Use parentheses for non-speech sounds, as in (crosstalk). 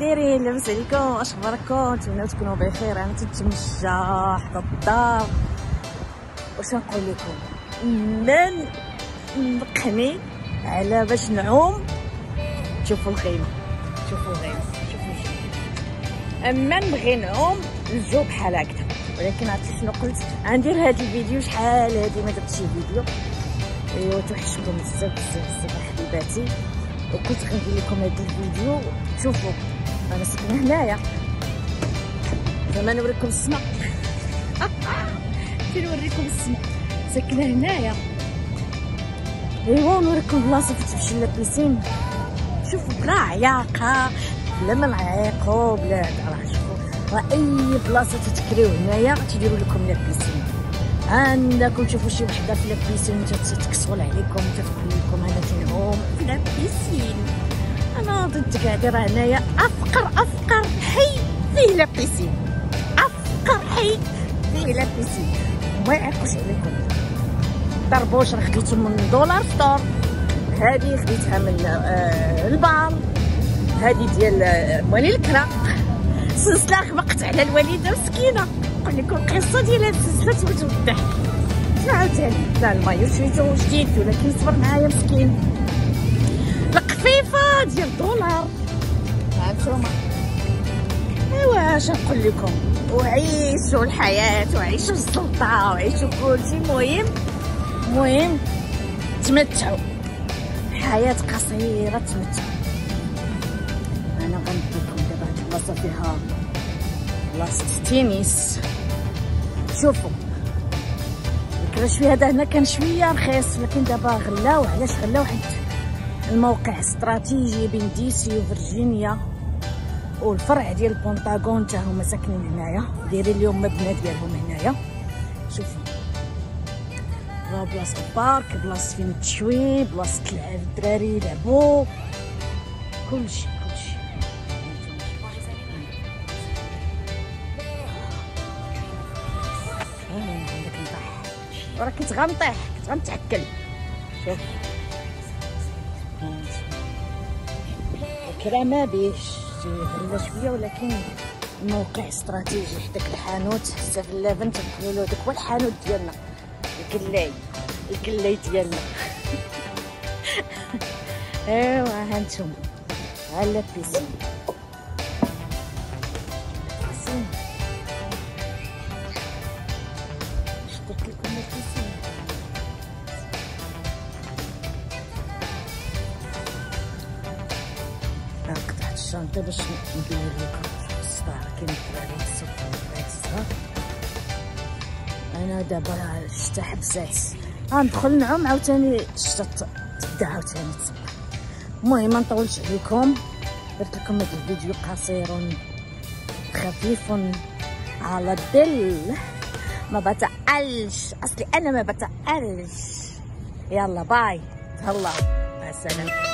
دايرين لاباس عليكم اش أخباركم؟ نتمنى تكونوا بخير أنا تنتمشى حدا الدار واش نقول لكم؟ من مقني على باش نعوم. شوفوا الغيم شوفوا الغيم شوفوا أما نبغي نعوم الجو بحال هكذا. ولكن عرفتي شنو قلت؟ غندير هذا الفيديو شحال هادي ما درتش فيديو. أيوا توحشكم بزاف بزاف بزاف حبيباتي. وكنت غندير لكم هذا الفيديو. شوفوا. أنا ساكنه هنايا. زعما نوريكم السماء فين (laughs) نوريكم السماء ساكنه هنايا. أيوا نوريكم بلاصه فين تمشي la piscine شوفوا بلا عياقة بلا ما نعيقوا بلا راه شوفوا. راه أي بلاصة تتكريو هنايا تيديروا لكم la piscine عندكم تشوفوا شي وحدة في لابيسين تتكسل عليكم تتقول لكم أنا تنعوم في لابيسين أنا ضد قاعدة راه هنايا. أفقر أفقر حي فيه لابيسين أفقر حي فيه لابيسين ما يعيقوش عليكم. طربوش راه خديتو من دولار فطور. هذه خديتها من آه البار هذه ديال آه موالي الكرا سلسلة غبقت على الوالدة مسكينه نقول لكم القصة ديال هاد السلسلة تموت بالضحك شنو عاوتاني لا المايو شريتو جديد ولكن صبر معايا مسكين. ديال دولار هانتوما أيوا اش نقول لكم؟ وعيشوا الحياة وعيشوا السلطة وعيشوا كلشي المهم المهم تمتعوا. حياه قصيرة تمتعوا. أنا غنبدلكم دابا هاد البلاصة فيها بلاصة التنس. شوفوا. كرا شوية هذا هنا كان شوية رخيص لكن دابا غلاو. علاش غلاو؟ حيت الموقع استراتيجي بين ديسي وفرجينيا والفرع ديال البونطاغون حتى هما ساكنين هنايا. دايرين اليوم مبنى ديالهم هنايا. شوفوا. راه بلاصة بارك بلاصة فين تشوي بلاصة تلعب الدراري يلعبوا كلشي كلشي. عندك نطيح وراه كنت غنطيح كنت غنتعكل شوف. الكرا ما بيش شوية ولكن الموقع استراتيجي. حداك الحانوت حتى في اللبن تنقولوا له داك هو الحانوت ديالنا. الكلاي الكلاي ديالنا. (laughs) أيوا ها أنتم ها بيسين بيسين الشنطة باش ندير لكم الصداع كاين الدراري الصغار أنا دابا الشتا حبسات غندخل نعوم عاوتاني الشتا تبدا عاوتاني تصبر المهم ما نطولش عليكم درت لكم هذا الفيديو قصير خفيف على الدل ما بتقلش اصلي أنا ما بتقلش يلا باي تهلا مع السلامه